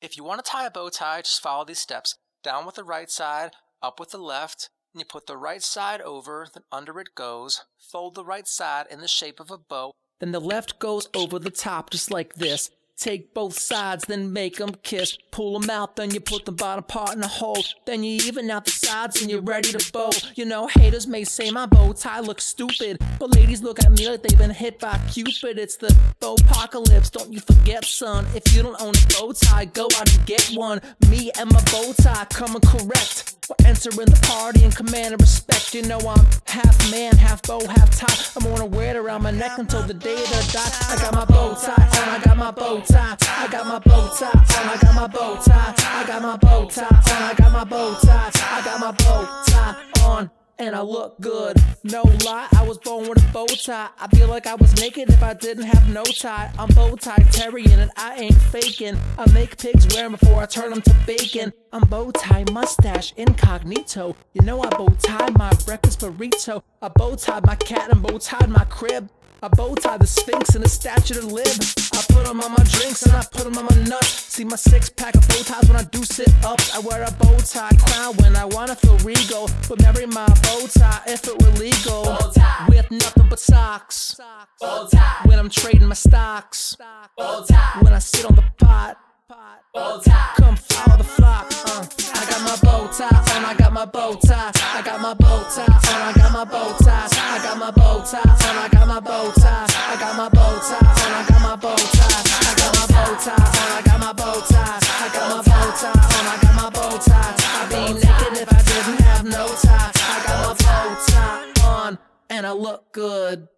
If you want to tie a bow tie, just follow these steps. Down with the right side, up with the left, and you put the right side over, then under it goes. Fold the right side in the shape of a bow. Then the left goes over the top, just like this. Take both sides, then make them kiss. Pull them out, then you put the bottom part in a hole. Then you even out the sides and you're ready to bow. You know, haters may say my bow tie looks stupid. But ladies look at me like they've been hit by Cupid. It's the bow apocalypse, don't you forget, son. If you don't own a bow tie, go out and get one. Me and my bow tie coming correct. We're entering the party and command and respect. You know I'm half man, half bow, half tie. I'm gonna wear it around my neck until the day that I die. I got my bow tie, and I got my bow tie. I got my bow tie, and I got my bow tie. I got my bow tie, and I got my bow tie. I got my bow tie on and I look good. No lie, I was born with a bow tie. I feel like I was naked if I didn't have no tie. I'm bow tie Terrian and I ain't faking. I make pigs wear 'em before I turn them to bacon. I'm bow tie mustache incognito. You know I bow tie my breakfast burrito. I bow tie my cat and bow tie my crib. I bow tie the Sphinx and the statue to live. I put them on my drinks and I put them on my nuts. See my six pack of bow ties when I do sit up. I wear a bow tie crown when I wanna feel regal. But marry my bow tie if it were legal. Bow tie. With nothing but socks. Bow tie. When I'm trading my stocks. Bow tie. When I sit on the pot. Bow tie. Come follow the flock. Uh, I got my bow tie and I got my bow tie. I got my bow tie and I got my bow tie. I got my bow tie and I got my bow tie. I got my bow tie and I got my bow tie. I got my bow tie and I got my bow tie. I'd be naked if I didn't have no tie. I got my bow tie on and I look good.